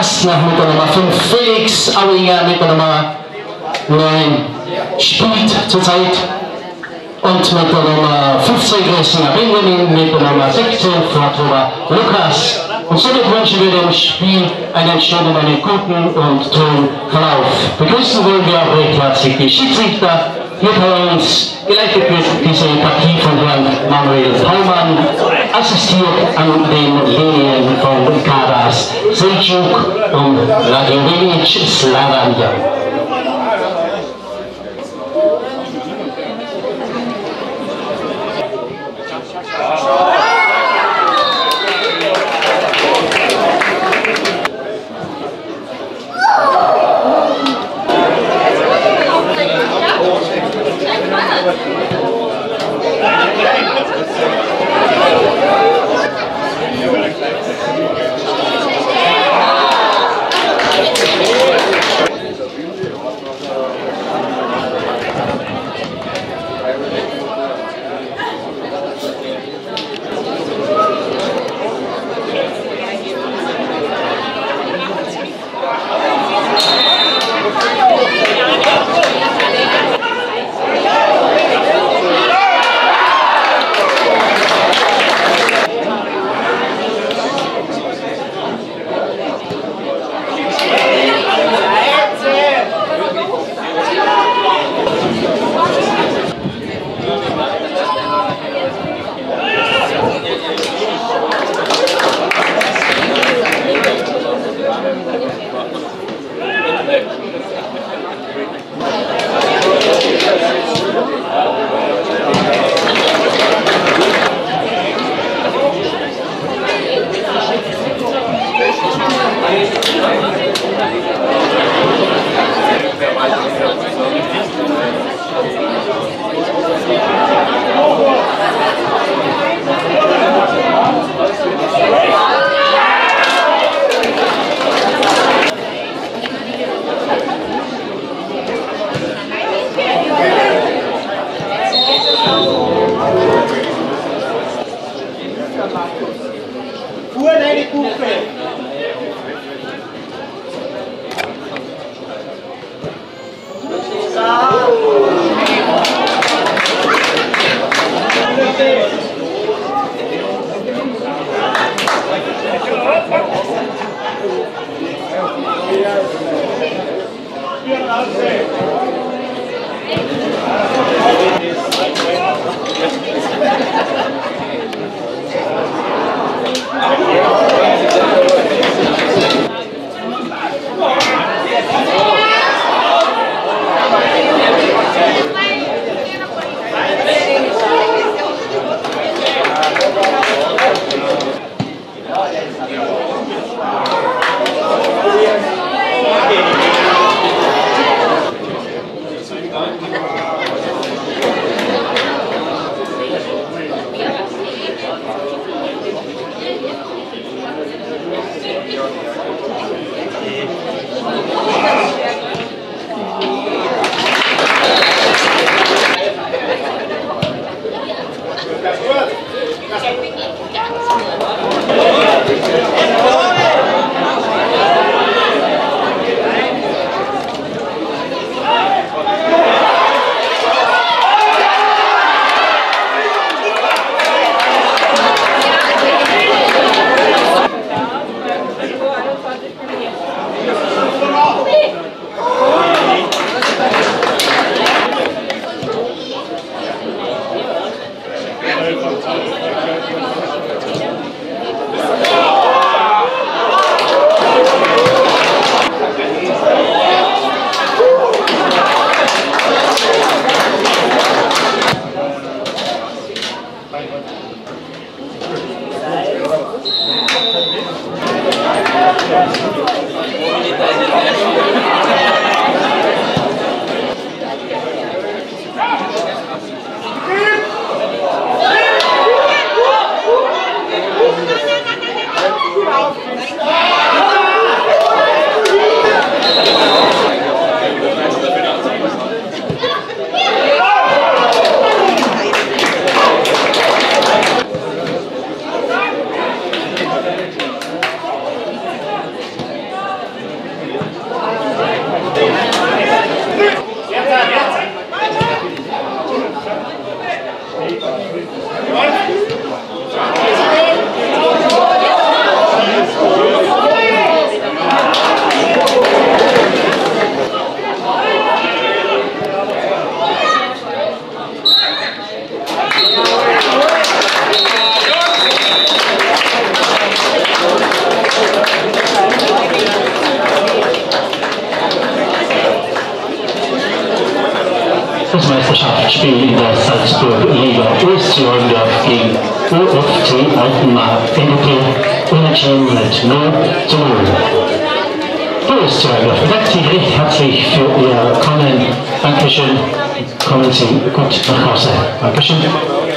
nach mit der Nummer 5 Felix Auinger mit der Nummer 9 spielt zurzeit und mit der Nummer 15 Größener Benjamin mit der Nummer 16 Fatura Lukas. Und somit wünschen wir dem Spiel einen schönen, einen guten und tollen Verlauf. Begrüßen wollen wir auch recht herzlich die Schiedsrichter. Hier bei uns geleitet wird diese Partie von Herrn Manuel Haumann, sílek anudén lényen van kárás, zöjtsünk. Okay. Obrigado. Thank. Das Meisterschaftsspiel in der Salzburg-Liga Ostseeorndorf gegen OFC Altenmarkt endete unentschieden mit 0 zu 0. Der Ostseeorndorf bedankt sich recht herzlich für Ihr Kommen. Dankeschön. commenting got to the house.